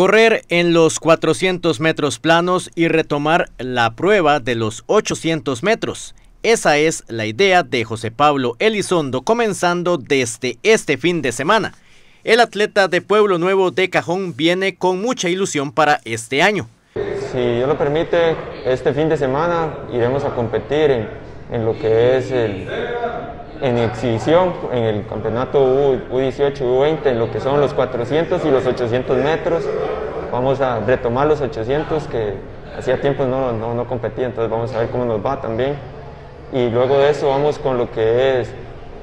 Correr en los 400 metros planos y retomar la prueba de los 800 metros. Esa es la idea de José Pablo Elizondo comenzando desde este fin de semana. El atleta de Pueblo Nuevo de Cajón viene con mucha ilusión para este año. Si Dios lo permite, este fin de semana iremos a competir en, en lo que es el, en exhibición en el campeonato U18, U20, en lo que son los 400 y los 800 metros. Vamos a retomar los 800 que hacía tiempo no, no, no competía, entonces vamos a ver cómo nos va también. Y luego de eso vamos con lo que es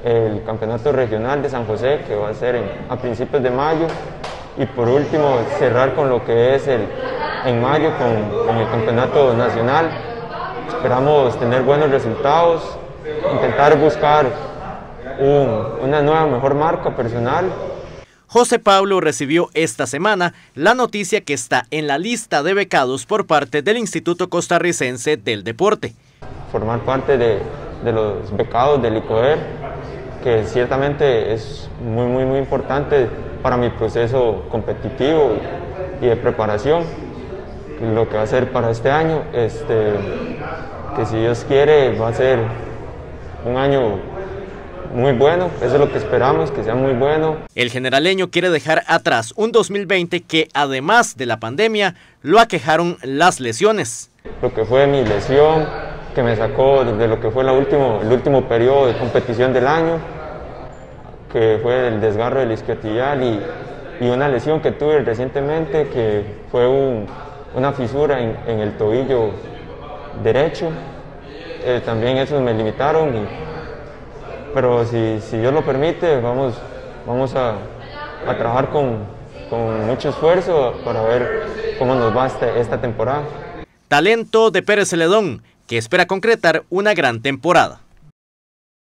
el campeonato regional de San José, que va a ser a principios de mayo. Y por último, cerrar con lo que es el, en mayo con, con el campeonato nacional. Esperamos tener buenos resultados, intentar buscar una nueva mejor marca personal. José Pablo recibió esta semana la noticia que está en la lista de becados por parte del Instituto Costarricense del Deporte. Formar parte de, de los becados del ICOER, que ciertamente es muy, muy, muy importante para mi proceso competitivo y de preparación. Lo que va a ser para este año, este, que si Dios quiere va a ser un año muy bueno, eso es lo que esperamos, que sea muy bueno. El generaleño quiere dejar atrás un 2020 que además de la pandemia lo aquejaron las lesiones. Lo que fue mi lesión, que me sacó de lo que fue la último, el último periodo de competición del año, que fue el desgarro del isquiotibial y, y una lesión que tuve recientemente que fue un, una fisura en, el tobillo derecho. Eh, también esos me limitaron pero si, si Dios lo permite, vamos, vamos a, a trabajar con, con, mucho esfuerzo para ver cómo nos va este, esta temporada. Talento de Pérez Celedón, que espera concretar una gran temporada.